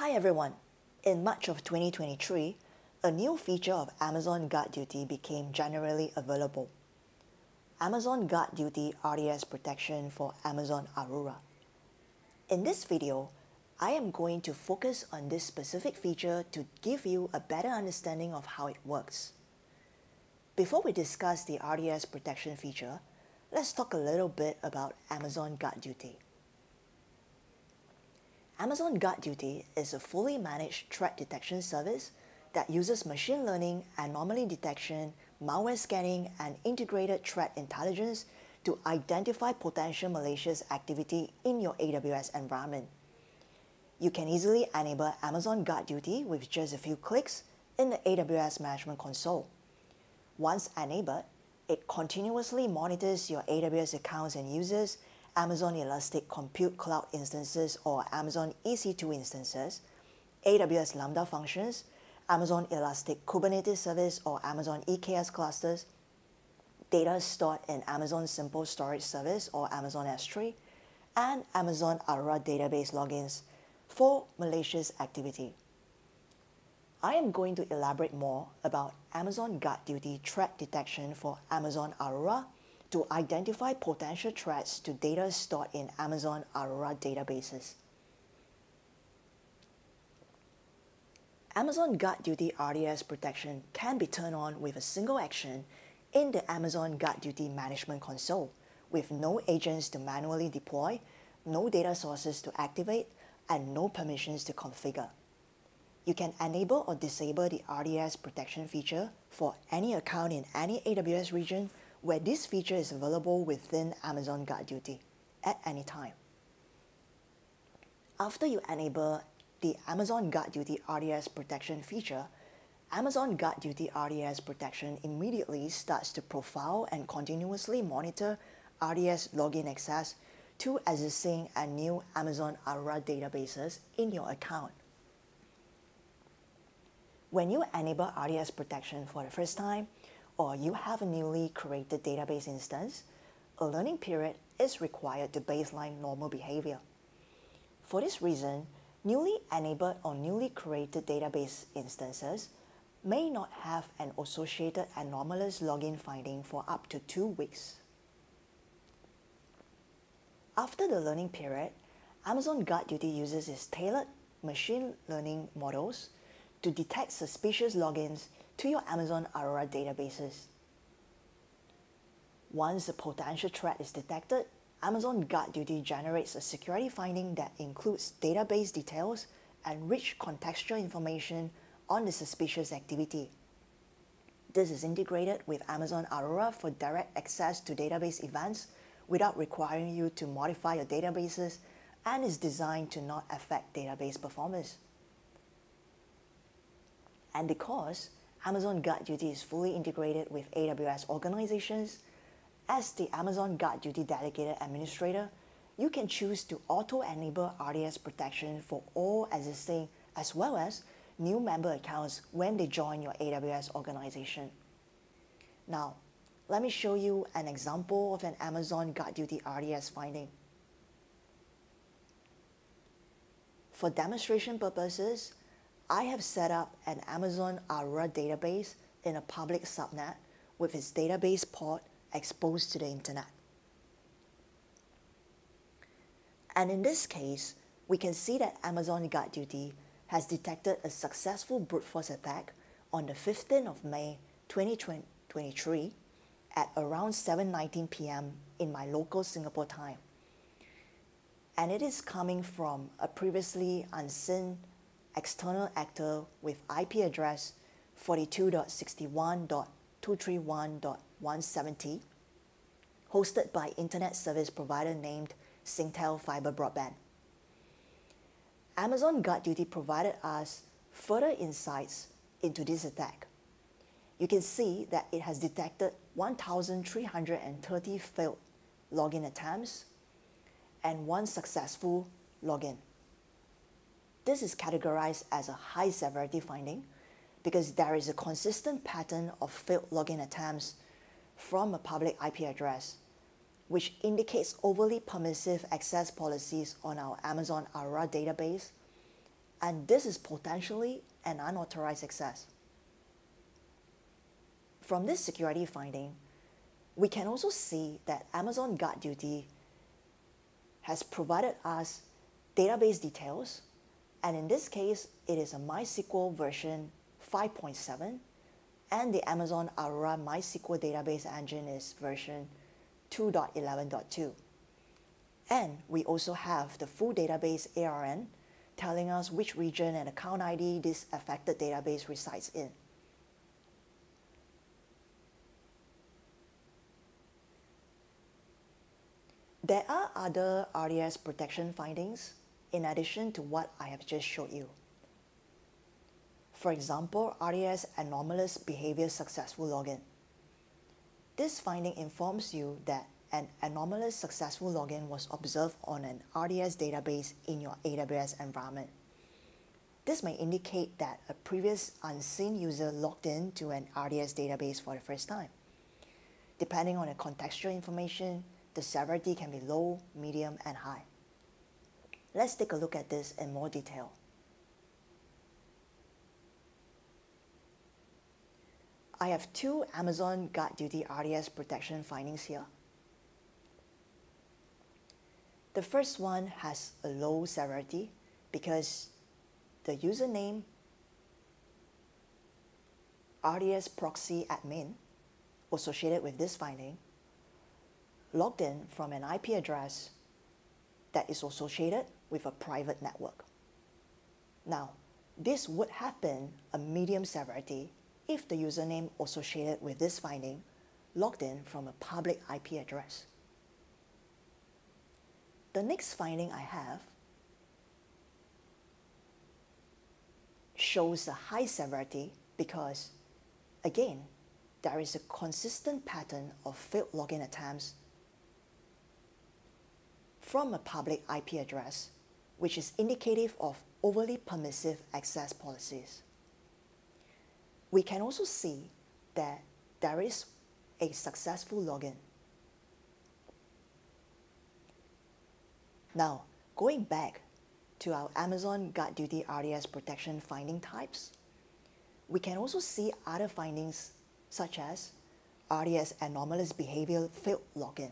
Hi everyone. In March of 2023, a new feature of Amazon Guard Duty became generally available. Amazon Guard Duty RDS protection for Amazon Aurora. In this video, I am going to focus on this specific feature to give you a better understanding of how it works. Before we discuss the RDS protection feature, let's talk a little bit about Amazon Guard Duty. Amazon Guard Duty is a fully managed threat detection service that uses machine learning, anomaly detection, malware scanning, and integrated threat intelligence to identify potential malicious activity in your AWS environment. You can easily enable Amazon Guard Duty with just a few clicks in the AWS Management Console. Once enabled, it continuously monitors your AWS accounts and users Amazon Elastic Compute Cloud instances or Amazon EC2 instances, AWS Lambda functions, Amazon Elastic Kubernetes Service or Amazon EKS clusters, data stored in Amazon Simple Storage Service or Amazon S3, and Amazon Aurora database logins for malicious activity. I am going to elaborate more about Amazon Guard Duty threat detection for Amazon Aurora to identify potential threats to data stored in Amazon Aurora databases. Amazon Guard Duty RDS protection can be turned on with a single action in the Amazon Guard Duty Management Console with no agents to manually deploy, no data sources to activate, and no permissions to configure. You can enable or disable the RDS protection feature for any account in any AWS region where this feature is available within Amazon Guard Duty at any time. After you enable the Amazon Guard Duty RDS protection feature, Amazon Guard Duty RDS protection immediately starts to profile and continuously monitor RDS login access to existing and new Amazon Aurora databases in your account. When you enable RDS protection for the first time, or you have a newly created database instance, a learning period is required to baseline normal behavior. For this reason, newly enabled or newly created database instances may not have an associated anomalous login finding for up to two weeks. After the learning period, Amazon Guard Duty uses its tailored machine learning models to detect suspicious logins to your Amazon Aurora databases. Once a potential threat is detected, Amazon Guard Duty generates a security finding that includes database details and rich contextual information on the suspicious activity. This is integrated with Amazon Aurora for direct access to database events without requiring you to modify your databases and is designed to not affect database performance. And because Amazon Guard Duty is fully integrated with AWS organizations. As the Amazon Guard Duty Delegated Administrator, you can choose to auto-enable RDS protection for all existing as well as new member accounts when they join your AWS organization. Now, let me show you an example of an Amazon Guard Duty RDS finding. For demonstration purposes, I have set up an Amazon Aurora database in a public subnet with its database port exposed to the internet. And in this case, we can see that Amazon Guard Duty has detected a successful brute force attack on the 15th of May 2023 at around 7.19 p.m. in my local Singapore time. And it is coming from a previously unseen external actor with IP address 42.61.231.170, hosted by internet service provider named Singtel Fiber Broadband. Amazon Guard Duty provided us further insights into this attack. You can see that it has detected 1,330 failed login attempts and one successful login. This is categorized as a high severity finding because there is a consistent pattern of failed login attempts from a public IP address, which indicates overly permissive access policies on our Amazon Aurora database and this is potentially an unauthorized access. From this security finding, we can also see that Amazon Guard Duty has provided us database details, and in this case, it is a MySQL version 5.7, and the Amazon Aurora MySQL database engine is version 2.11.2. And we also have the full database ARN telling us which region and account ID this affected database resides in. There are other RDS protection findings in addition to what I have just showed you. For example, RDS anomalous behavior successful login. This finding informs you that an anomalous successful login was observed on an RDS database in your AWS environment. This may indicate that a previous unseen user logged in to an RDS database for the first time. Depending on the contextual information, the severity can be low, medium, and high. Let's take a look at this in more detail. I have two Amazon Guard Duty RDS protection findings here. The first one has a low severity because the username RDS proxy admin associated with this finding logged in from an IP address that is associated with a private network. Now, this would have been a medium severity if the username associated with this finding logged in from a public IP address. The next finding I have shows a high severity because, again, there is a consistent pattern of failed login attempts from a public IP address, which is indicative of overly permissive access policies. We can also see that there is a successful login Now, going back to our Amazon Guard Duty RDS protection finding types, we can also see other findings such as RDS anomalous behavior failed login,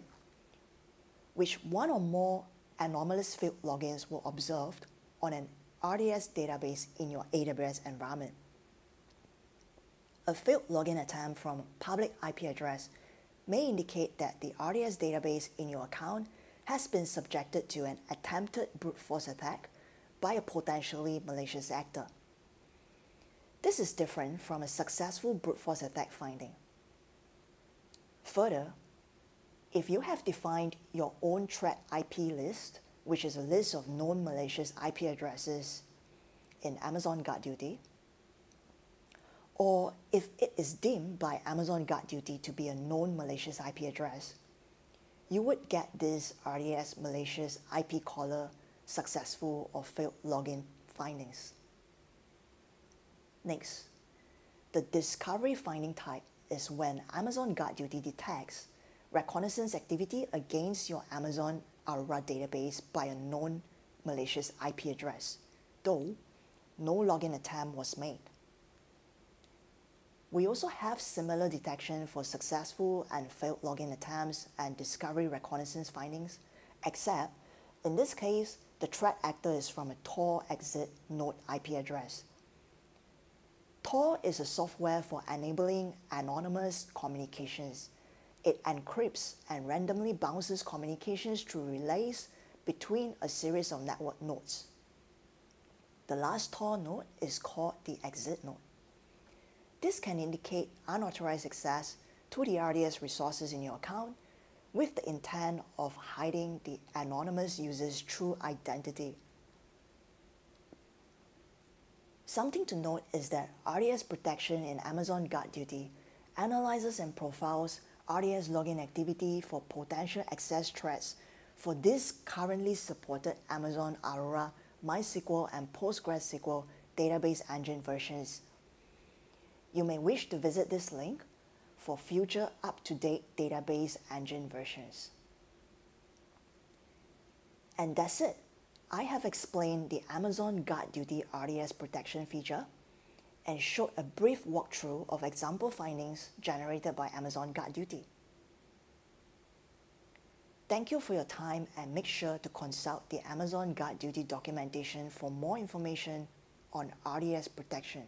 which one or more anomalous failed logins were observed on an RDS database in your AWS environment. A failed login attempt from public IP address may indicate that the RDS database in your account has been subjected to an attempted brute force attack by a potentially malicious actor. This is different from a successful brute force attack finding. Further, if you have defined your own threat IP list, which is a list of known malicious IP addresses in Amazon Guard Duty, or if it is deemed by Amazon Guard Duty to be a known malicious IP address, you would get this RDS malicious IP caller successful or failed login findings. Next, the discovery finding type is when Amazon Guard Duty detects reconnaissance activity against your Amazon Aurora database by a known malicious IP address, though no login attempt was made. We also have similar detection for successful and failed login attempts and discovery reconnaissance findings, except in this case, the threat actor is from a Tor exit node IP address. Tor is a software for enabling anonymous communications. It encrypts and randomly bounces communications through relays between a series of network nodes. The last Tor node is called the exit node. This can indicate unauthorized access to the RDS resources in your account with the intent of hiding the anonymous user's true identity. Something to note is that RDS protection in Amazon Guard Duty analyzes and profiles RDS login activity for potential access threats for these currently supported Amazon Aurora MySQL and PostgreSQL database engine versions you may wish to visit this link for future up-to-date database engine versions. And that's it. I have explained the Amazon Guard Duty RDS protection feature and showed a brief walkthrough of example findings generated by Amazon Guard Duty. Thank you for your time and make sure to consult the Amazon Guard Duty documentation for more information on RDS protection.